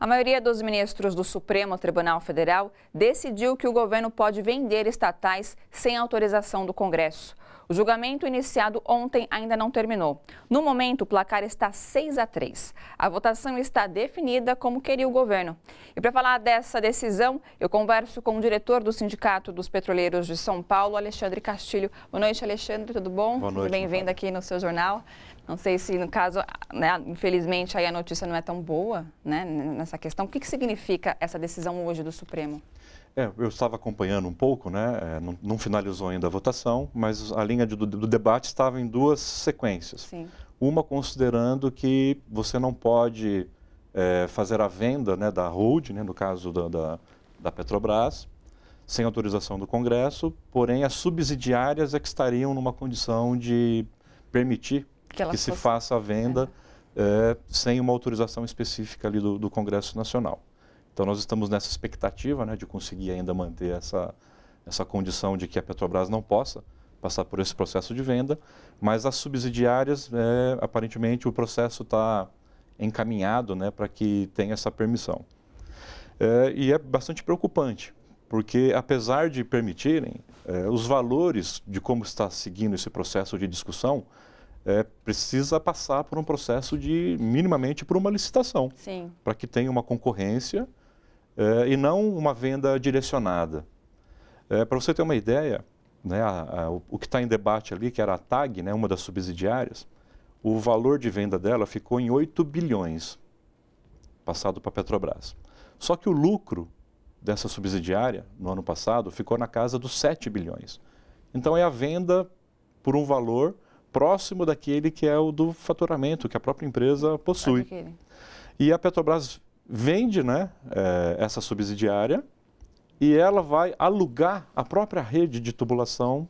A maioria dos ministros do Supremo Tribunal Federal decidiu que o governo pode vender estatais sem autorização do Congresso. O julgamento iniciado ontem ainda não terminou. No momento, o placar está 6 a 3. A votação está definida como queria o governo. E para falar dessa decisão, eu converso com o diretor do Sindicato dos Petroleiros de São Paulo, Alexandre Castilho. Boa noite, Alexandre, tudo bom? Boa noite. Bem-vindo aqui no seu jornal. Não sei se, no caso, né, infelizmente, aí a notícia não é tão boa né, nessa questão. O que, que significa essa decisão hoje do Supremo? É, eu estava acompanhando um pouco, né? É, não, não, finalizou ainda a votação, mas a linha de, do, do, debate estava em duas sequências. Sim. Uma considerando que você não pode é, fazer a venda né, da hold, né, no caso da, da, da, Petrobras, sem autorização do Congresso, porém as subsidiárias é que estariam numa condição de permitir que, que se faça a venda é. sem uma autorização específica ali do, do Congresso Nacional. Então nós estamos nessa expectativa né, de conseguir ainda manter essa, essa condição de que a Petrobras não possa passar por esse processo de venda, mas as subsidiárias, é, aparentemente o processo está encaminhado né, para que tenha essa permissão. É, e é bastante preocupante, porque apesar de permitirem, é, os valores de como está seguindo esse processo de discussão é, precisa passar por um processo de, minimamente, por uma licitação, para que tenha uma concorrência é, e não uma venda direcionada. É, Para você ter uma ideia, né, a, a, o, que está em debate ali, que era a TAG, né, uma das subsidiárias, o valor de venda dela ficou em 8 bilhões, passado para a Petrobras. Só que o lucro dessa subsidiária, no ano passado, ficou na casa dos 7 bilhões. Então é a venda por um valor próximo daquele que é o do faturamento que a própria empresa possui. E a Petrobras vende né, é, essa subsidiária e ela vai alugar a própria rede de tubulação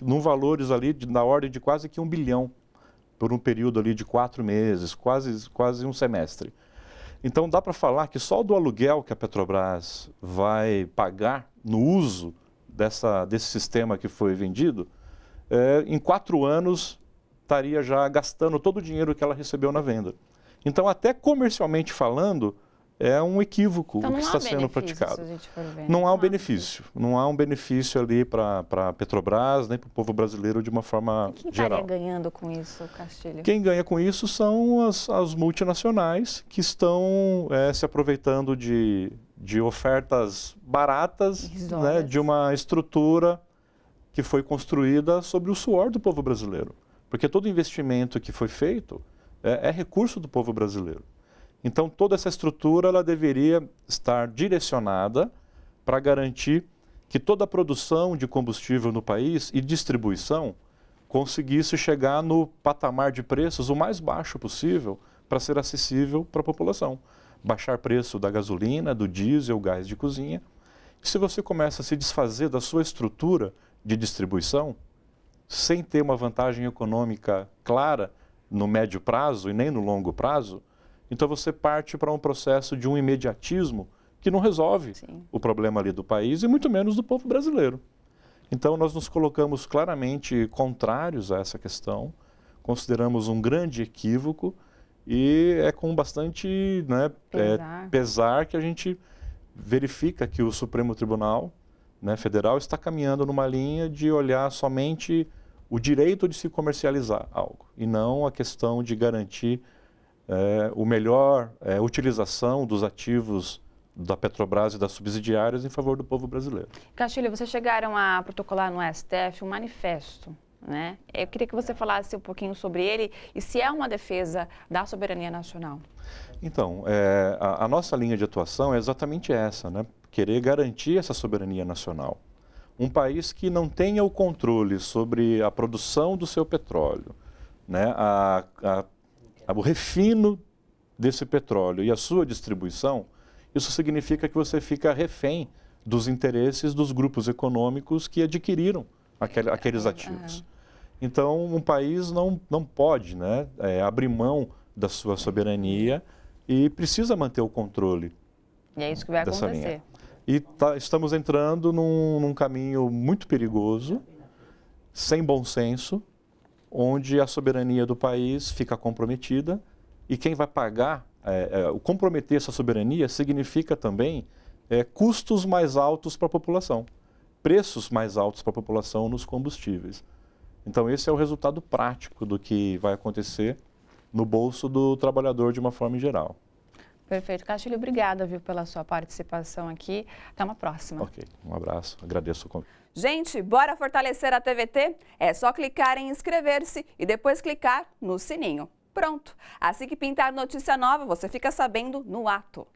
num valores ali de, na ordem de quase que um bilhão por um período ali de quatro meses, quase, quase um semestre. Então dá para falar que só do aluguel que a Petrobras vai pagar no uso dessa, desse sistema que foi vendido, é, em quatro anos estaria já gastando todo o dinheiro que ela recebeu na venda. Então, até comercialmente falando, é um equívoco então, o que está sendo praticado. Não há um benefício. Não há um benefício ali para a Petrobras, nem para o povo brasileiro de uma forma Quem geral. Quem ganhando com isso, Castilho? Quem ganha com isso são as, as multinacionais que estão é, se aproveitando de, de ofertas baratas né, de uma estrutura que foi construída sobre o suor do povo brasileiro. Porque todo investimento que foi feito é, é recurso do povo brasileiro. Então, toda essa estrutura ela deveria estar direcionada para garantir que toda a produção de combustível no país e distribuição conseguisse chegar no patamar de preços o mais baixo possível para ser acessível para a população. Baixar preço da gasolina, do diesel, gás de cozinha. E se você começa a se desfazer da sua estrutura de distribuição, sem ter uma vantagem econômica clara, no médio prazo e nem no longo prazo, então você parte para um processo de um imediatismo que não resolve Sim. o problema ali do país e muito menos do povo brasileiro. Então nós nos colocamos claramente contrários a essa questão, consideramos um grande equívoco e é com bastante né, pesar. É, pesar que a gente verifica que o Supremo Tribunal né, Federal está caminhando numa linha de olhar somente o direito de se comercializar algo e não a questão de garantir é, o melhor é, utilização dos ativos da Petrobras e das subsidiárias em favor do povo brasileiro. Castilho, vocês chegaram a protocolar no STF um manifesto, né? Eu queria que você falasse um pouquinho sobre ele e se é uma defesa da soberania nacional. Então, é, a, a nossa linha de atuação é exatamente essa, né? Querer garantir essa soberania nacional um país que não tenha o controle sobre a produção do seu petróleo, né, a, a, a, o refino desse petróleo e a sua distribuição, isso significa que você fica refém dos interesses dos grupos econômicos que adquiriram aquele, aqueles ativos. Então, um país não, não pode né, é, abrir mão da sua soberania e precisa manter o controle. E é isso que vai acontecer. Linha. E tá, estamos entrando num, num caminho muito perigoso, sem bom senso, onde a soberania do país fica comprometida e quem vai pagar é, é, comprometer essa soberania significa também é, custos mais altos para a população, preços mais altos para a população nos combustíveis. Então, esse é o resultado prático do que vai acontecer no bolso do trabalhador de uma forma geral. Perfeito. Castilho, obrigada viu, pela sua participação aqui. Até uma próxima. Ok, um abraço. Agradeço o convite. Gente, bora fortalecer a TVT? É só clicar em inscrever-se e depois clicar no sininho. Pronto! Assim que pintar notícia nova, você fica sabendo no ato.